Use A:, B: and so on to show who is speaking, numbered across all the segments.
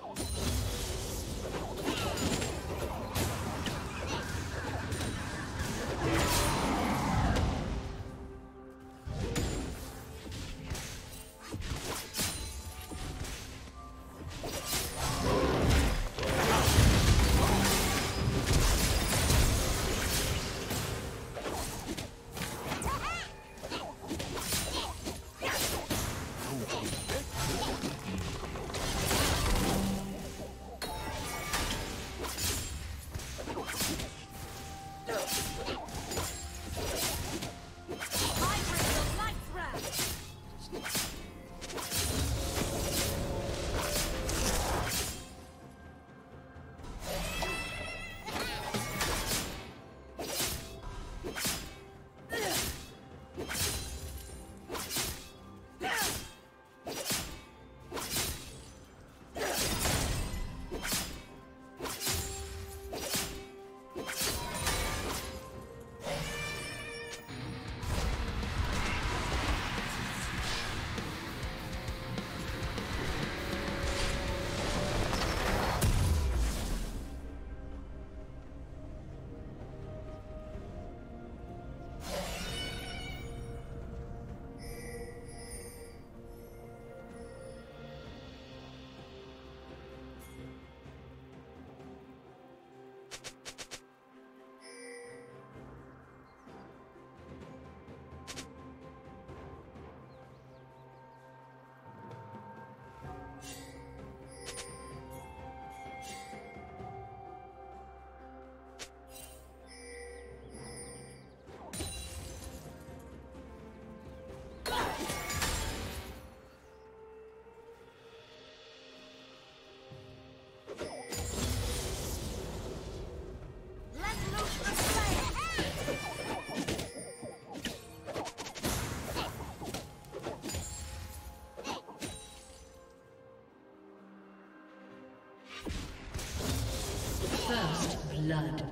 A: Oh, Blood.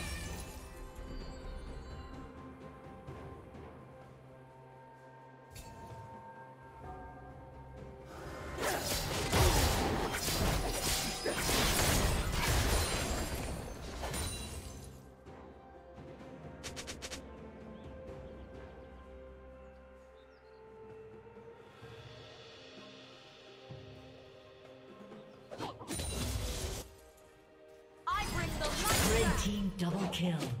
B: Double kill.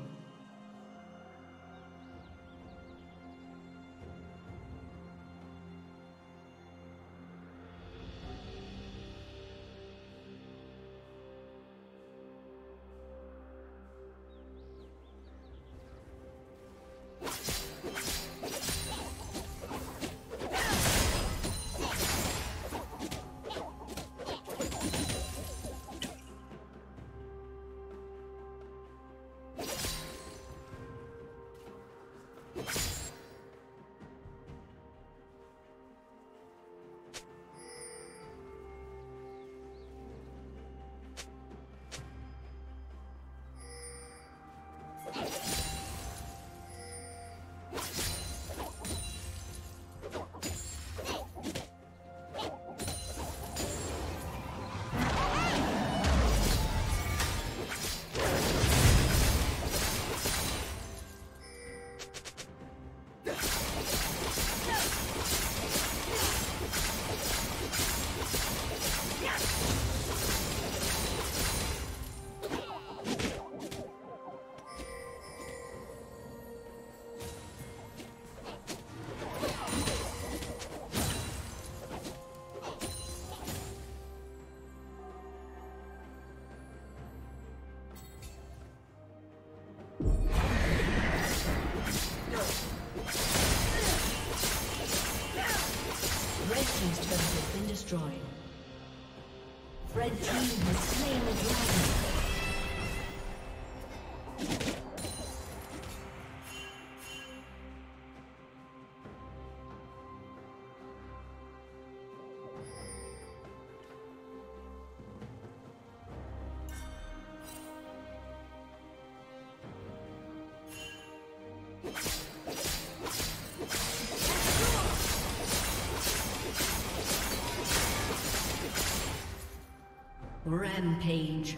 B: Rampage.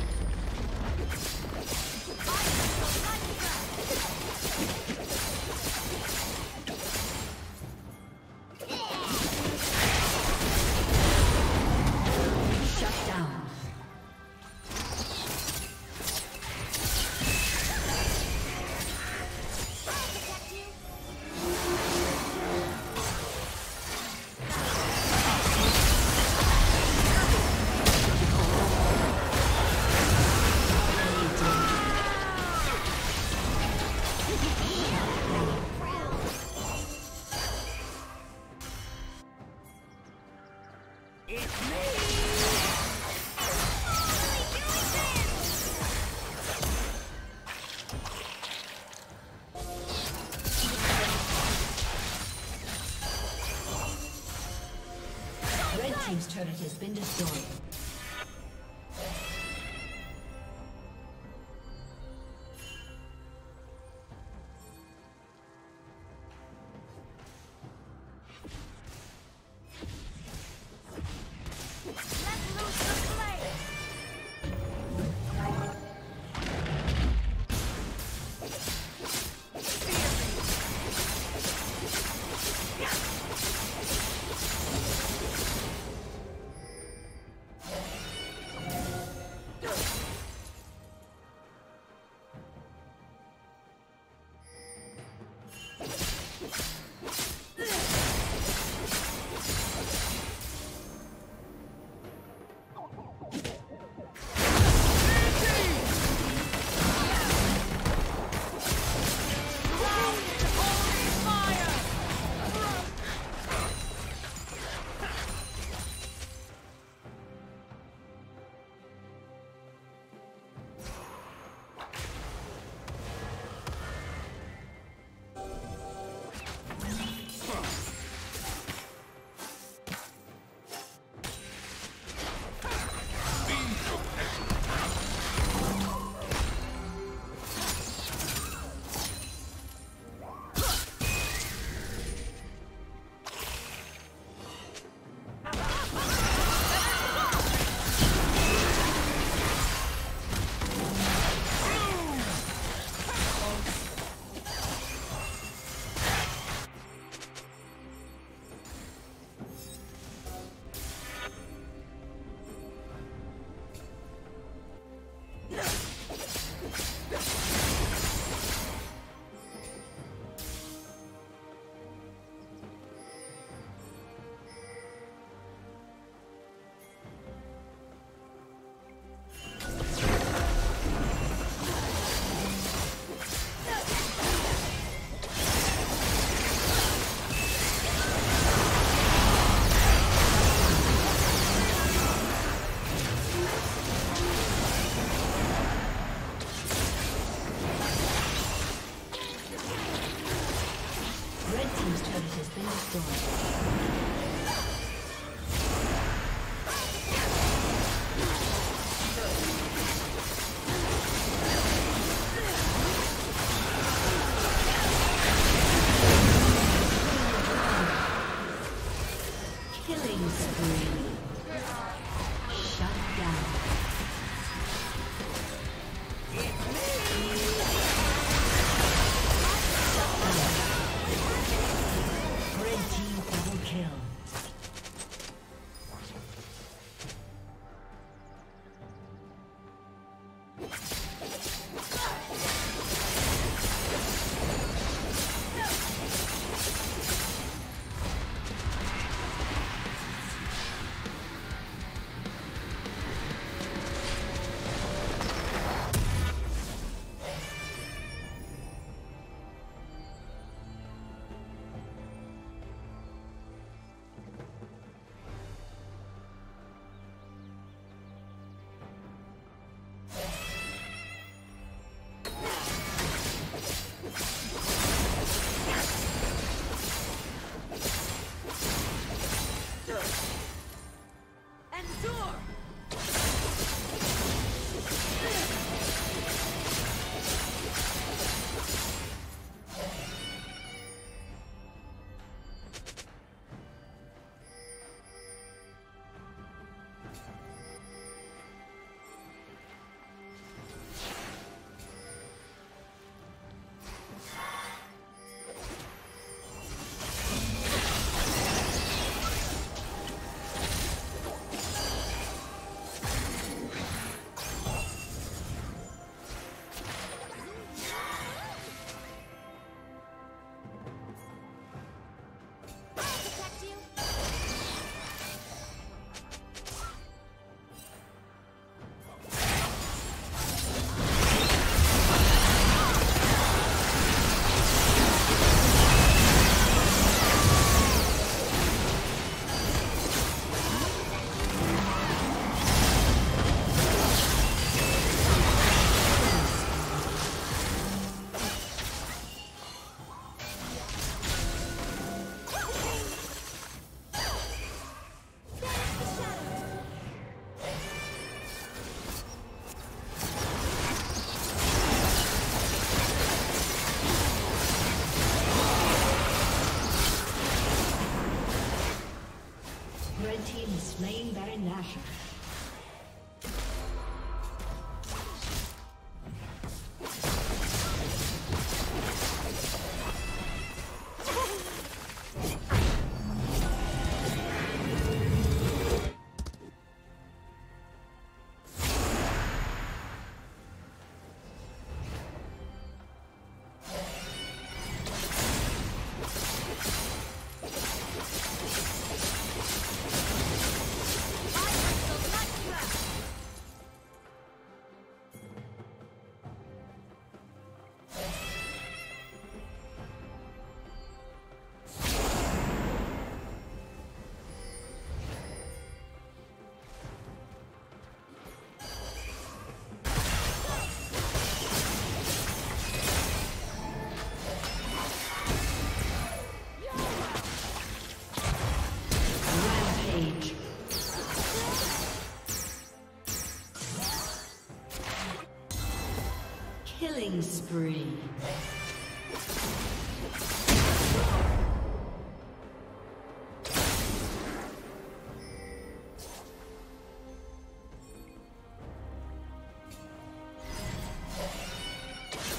B: Spree.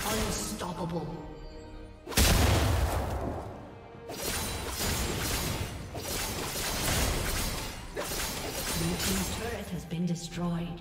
B: Unstoppable. Turret has been destroyed.